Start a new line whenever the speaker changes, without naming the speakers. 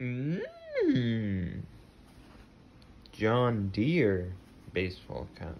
Mmm. John Deere baseball cap.